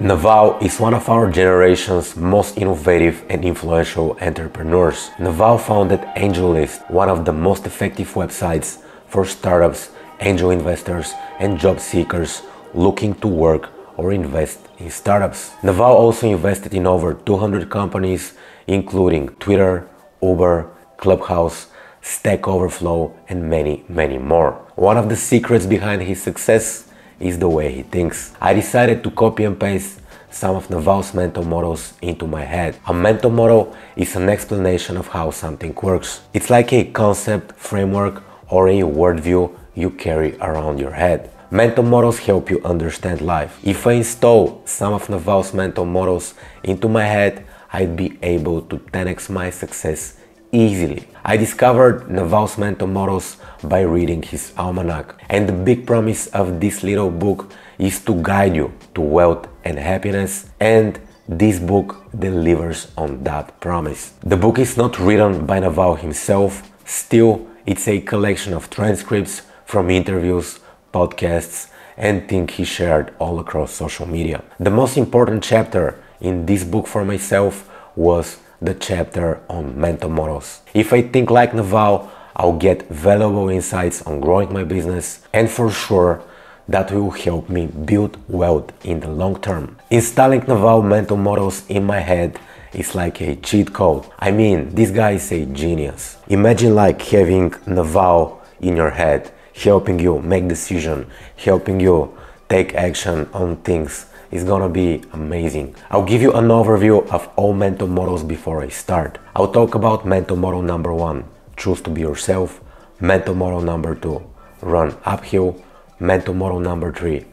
Naval is one of our generation's most innovative and influential entrepreneurs. Naval founded AngelList, one of the most effective websites for startups, angel investors, and job seekers looking to work or invest in startups. Naval also invested in over 200 companies, including Twitter, Uber, Clubhouse, Stack Overflow, and many, many more. One of the secrets behind his success is the way he thinks. I decided to copy and paste some of Naval's mental models into my head. A mental model is an explanation of how something works. It's like a concept, framework, or a worldview you carry around your head. Mental models help you understand life. If I install some of Naval's mental models into my head, I'd be able to 10x my success easily. I discovered Naval's mental models by reading his almanac. And the big promise of this little book is to guide you to wealth and happiness. And this book delivers on that promise. The book is not written by Naval himself, still, it's a collection of transcripts from interviews, podcasts, and things he shared all across social media. The most important chapter in this book for myself was the chapter on mental models. If I think like Naval, I'll get valuable insights on growing my business and for sure that will help me build wealth in the long term. Installing Naval mental models in my head is like a cheat code. I mean, this guy is a genius. Imagine like having Naval in your head, helping you make decision, helping you take action on things is gonna be amazing. I'll give you an overview of all mental models before I start. I'll talk about mental model number one, choose to be yourself. Mental model number two, run uphill. Mental model number three,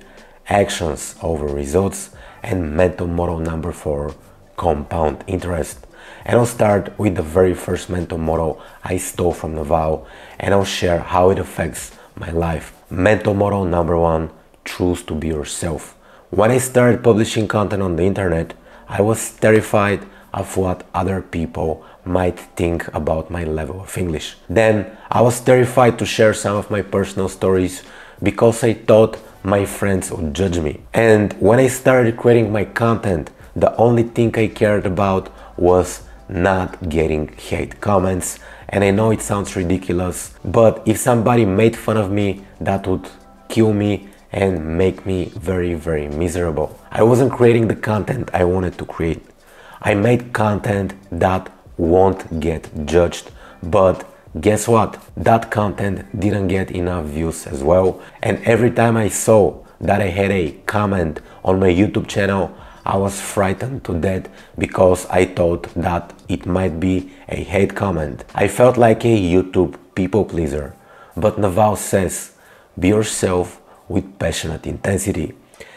actions over results. And mental model number four, compound interest. And I'll start with the very first mental model I stole from Naval and I'll share how it affects my life. Mental model number one, choose to be yourself. When I started publishing content on the internet, I was terrified of what other people might think about my level of English. Then I was terrified to share some of my personal stories because I thought my friends would judge me. And when I started creating my content, the only thing I cared about was not getting hate comments. And I know it sounds ridiculous, but if somebody made fun of me, that would kill me and make me very, very miserable. I wasn't creating the content I wanted to create. I made content that won't get judged, but guess what? That content didn't get enough views as well. And every time I saw that I had a comment on my YouTube channel, I was frightened to death because I thought that it might be a hate comment. I felt like a YouTube people pleaser. But Naval says, be yourself with passionate intensity.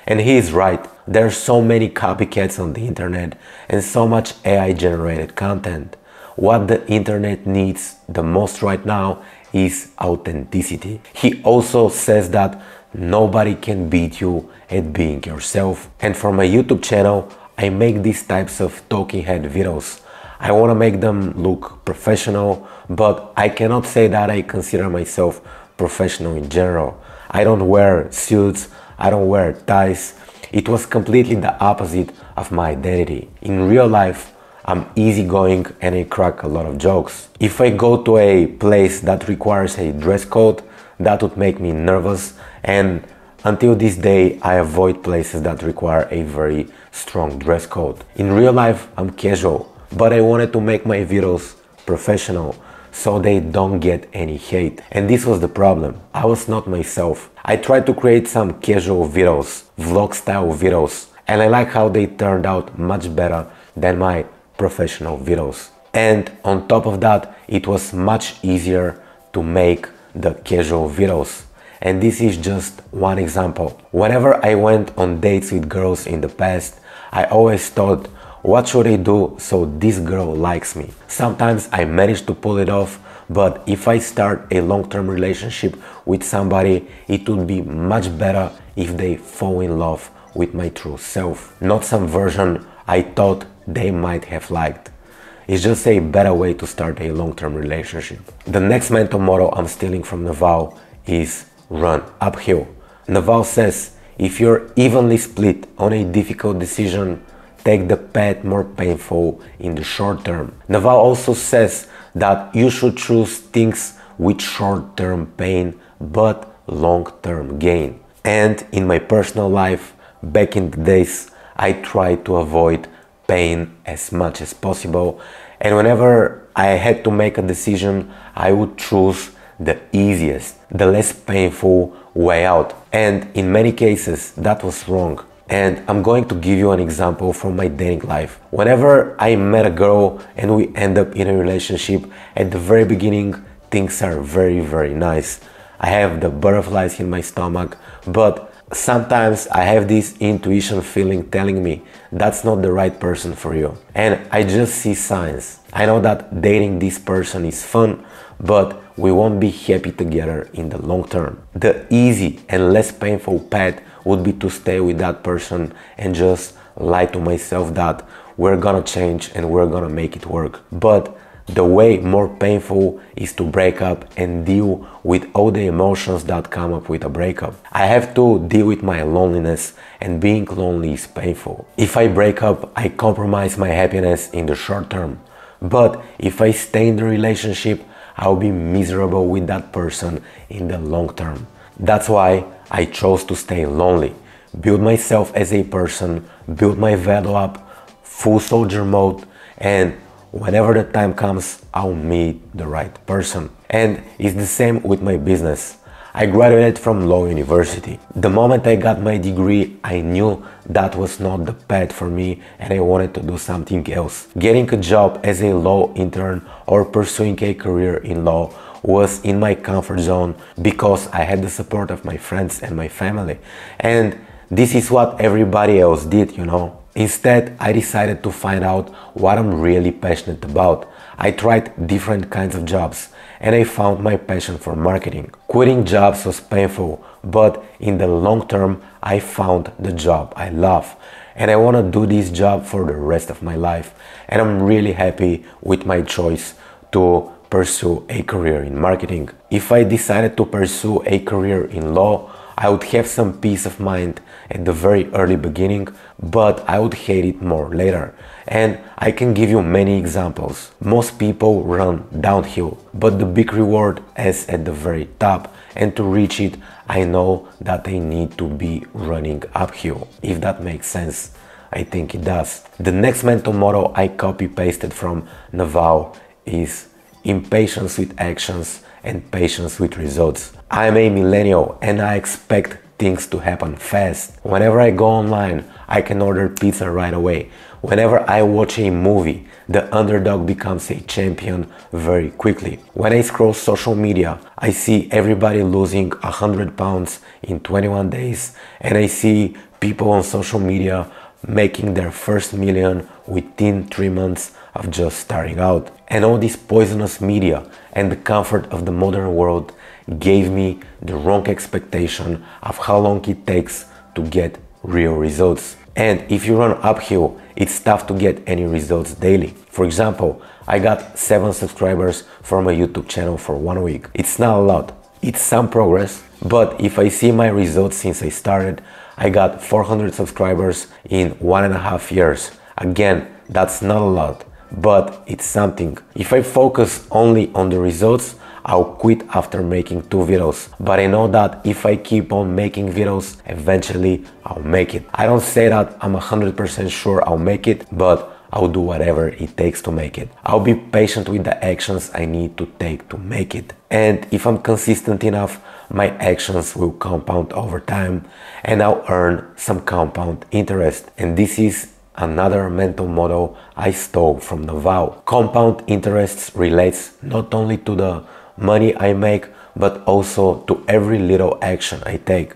And he is right, there are so many copycats on the internet and so much AI generated content. What the internet needs the most right now is authenticity. He also says that nobody can beat you at being yourself. And for my YouTube channel, I make these types of talking head videos. I want to make them look professional, but I cannot say that I consider myself professional in general. I don't wear suits, I don't wear ties. It was completely the opposite of my identity. In real life, I'm easygoing and I crack a lot of jokes. If I go to a place that requires a dress code, that would make me nervous and until this day I avoid places that require a very strong dress code. In real life I'm casual, but I wanted to make my videos professional so they don't get any hate. And this was the problem. I was not myself. I tried to create some casual videos, vlog style videos, and I like how they turned out much better than my professional videos. And on top of that, it was much easier to make the casual videos. And this is just one example. Whenever I went on dates with girls in the past, I always thought what should I do so this girl likes me? Sometimes I manage to pull it off, but if I start a long-term relationship with somebody, it would be much better if they fall in love with my true self, not some version I thought they might have liked. It's just a better way to start a long-term relationship. The next mental model I'm stealing from Naval is run uphill. Naval says, if you're evenly split on a difficult decision, take the path more painful in the short term. Naval also says that you should choose things with short term pain but long term gain. And in my personal life, back in the days, I tried to avoid pain as much as possible. And whenever I had to make a decision, I would choose the easiest, the less painful way out. And in many cases, that was wrong. And I'm going to give you an example from my dating life. Whenever I met a girl and we end up in a relationship, at the very beginning, things are very, very nice. I have the butterflies in my stomach, but sometimes I have this intuition feeling telling me that's not the right person for you. And I just see signs. I know that dating this person is fun, but we won't be happy together in the long term. The easy and less painful path would be to stay with that person and just lie to myself that we're gonna change and we're gonna make it work. But the way more painful is to break up and deal with all the emotions that come up with a breakup. I have to deal with my loneliness and being lonely is painful. If I break up, I compromise my happiness in the short term. But if I stay in the relationship, I'll be miserable with that person in the long term. That's why I chose to stay lonely, build myself as a person, build my value up, full soldier mode, and whenever the time comes, I'll meet the right person. And it's the same with my business. I graduated from Law University. The moment I got my degree, I knew that was not the path for me and I wanted to do something else. Getting a job as a law intern or pursuing a career in law was in my comfort zone because I had the support of my friends and my family. And this is what everybody else did, you know. Instead, I decided to find out what I'm really passionate about. I tried different kinds of jobs and I found my passion for marketing. Quitting jobs was painful, but in the long term, I found the job I love. And I want to do this job for the rest of my life. And I'm really happy with my choice to pursue a career in marketing. If I decided to pursue a career in law, I would have some peace of mind at the very early beginning, but I would hate it more later. And I can give you many examples. Most people run downhill, but the big reward is at the very top. And to reach it, I know that they need to be running uphill. If that makes sense, I think it does. The next mental model I copy pasted from Naval is impatience with actions and patience with results. I'm a millennial and I expect things to happen fast. Whenever I go online, I can order pizza right away. Whenever I watch a movie, the underdog becomes a champion very quickly. When I scroll social media, I see everybody losing 100 pounds in 21 days, and I see people on social media making their first million within three months of just starting out. And all this poisonous media and the comfort of the modern world gave me the wrong expectation of how long it takes to get real results. And if you run uphill, it's tough to get any results daily. For example, I got 7 subscribers from my YouTube channel for one week. It's not a lot, it's some progress, but if I see my results since I started, I got 400 subscribers in one and a half years. Again, that's not a lot, but it's something. If I focus only on the results, I'll quit after making two videos. But I know that if I keep on making videos, eventually I'll make it. I don't say that I'm 100% sure I'll make it, but I'll do whatever it takes to make it. I'll be patient with the actions I need to take to make it. And if I'm consistent enough, my actions will compound over time and I'll earn some compound interest. And this is another mental model I stole from Naval. Compound interest relates not only to the money I make, but also to every little action I take.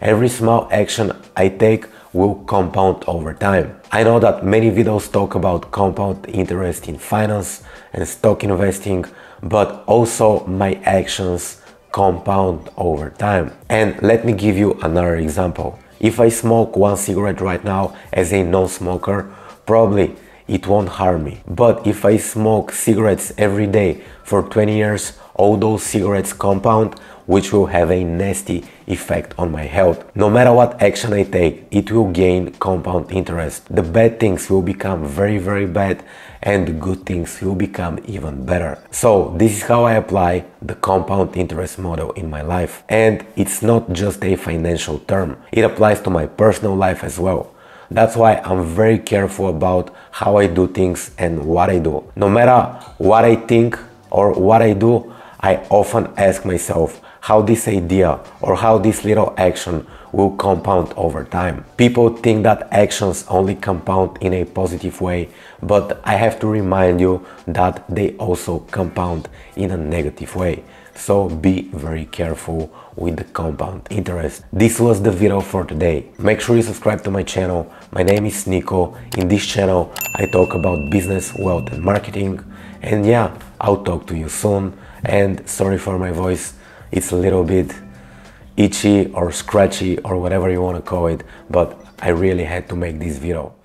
Every small action I take will compound over time. I know that many videos talk about compound interest in finance and stock investing, but also my actions compound over time. And let me give you another example. If I smoke one cigarette right now as a non-smoker, probably it won't harm me. But if I smoke cigarettes every day for 20 years, all those cigarettes compound, which will have a nasty effect on my health. No matter what action I take, it will gain compound interest. The bad things will become very, very bad and the good things will become even better. So this is how I apply the compound interest model in my life. And it's not just a financial term. It applies to my personal life as well. That's why I'm very careful about how I do things and what I do. No matter what I think or what I do, I often ask myself how this idea or how this little action will compound over time. People think that actions only compound in a positive way, but I have to remind you that they also compound in a negative way. So be very careful with the compound interest. This was the video for today. Make sure you subscribe to my channel. My name is Niko. In this channel, I talk about business, wealth and marketing. And yeah, I'll talk to you soon. And sorry for my voice it's a little bit itchy or scratchy or whatever you want to call it but I really had to make this video